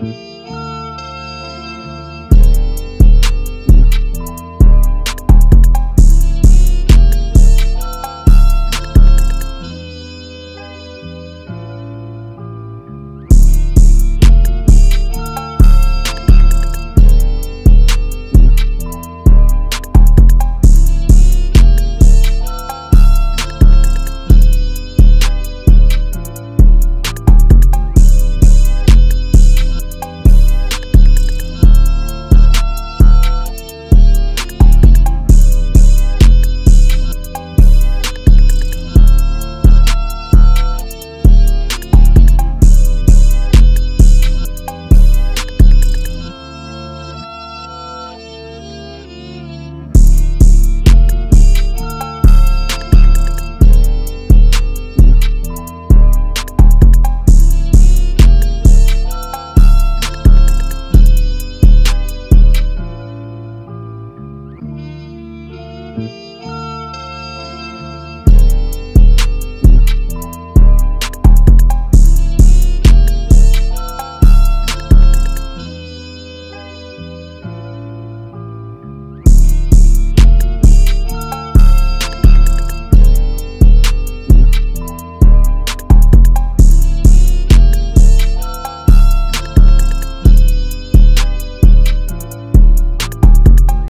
Música